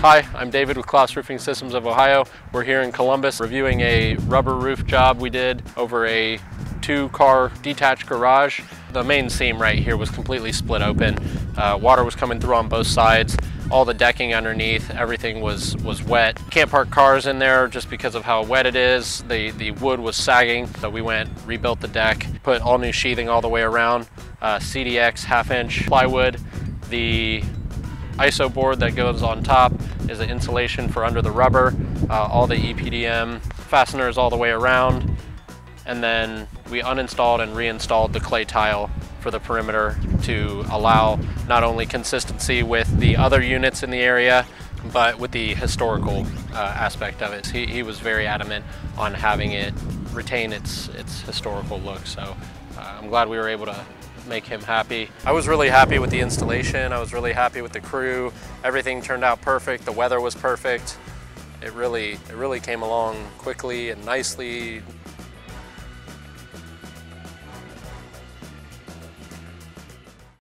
Hi, I'm David with Klaus Roofing Systems of Ohio. We're here in Columbus reviewing a rubber roof job we did over a two car detached garage. The main seam right here was completely split open. Uh, water was coming through on both sides. All the decking underneath, everything was, was wet. Can't park cars in there just because of how wet it is. The, the wood was sagging, so we went, rebuilt the deck, put all new sheathing all the way around, uh, CDX half inch plywood. The ISO board that goes on top is the insulation for under the rubber, uh, all the EPDM fasteners all the way around, and then we uninstalled and reinstalled the clay tile for the perimeter to allow not only consistency with the other units in the area, but with the historical uh, aspect of it. He, he, was very adamant on having it retain its, its historical look, so uh, I'm glad we were able to make him happy. I was really happy with the installation. I was really happy with the crew. Everything turned out perfect. The weather was perfect. It really, it really came along quickly and nicely.